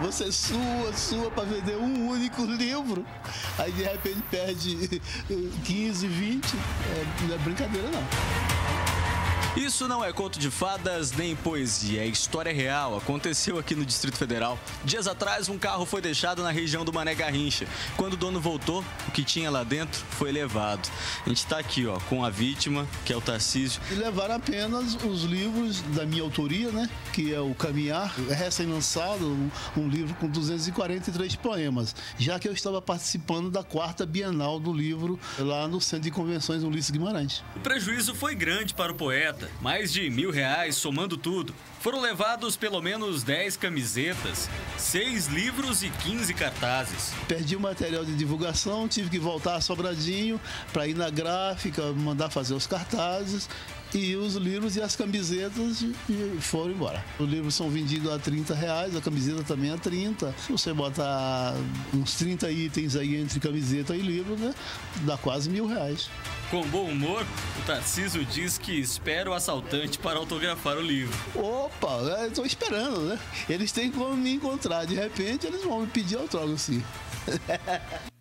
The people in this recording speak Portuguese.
Você sua, sua para vender um único livro. Aí de repente perde 15, 20. É, não é brincadeira, não. Isso não é conto de fadas nem poesia, é história real. Aconteceu aqui no Distrito Federal. Dias atrás, um carro foi deixado na região do Mané Garrincha. Quando o dono voltou, o que tinha lá dentro foi levado. A gente está aqui, ó, com a vítima, que é o Tarcísio. E levaram apenas os livros da minha autoria, né? Que é o Caminhar, recém-lançado, um, um livro com 243 poemas. Já que eu estava participando da quarta Bienal do livro lá no Centro de Convenções Ulisses Guimarães. O prejuízo foi grande para o poeta mais de mil reais somando tudo. Foram levados pelo menos 10 camisetas, 6 livros e 15 cartazes. Perdi o material de divulgação, tive que voltar a Sobradinho para ir na gráfica, mandar fazer os cartazes e os livros e as camisetas foram embora. Os livros são vendidos a 30 reais, a camiseta também a 30. Se você botar uns 30 itens aí entre camiseta e livro, né? Dá quase mil reais. Com bom humor, o Tarciso diz que espera o assaltante para autografar o livro. Opa, estou esperando, né? Eles têm como me encontrar. De repente, eles vão me pedir autógrafo, sim.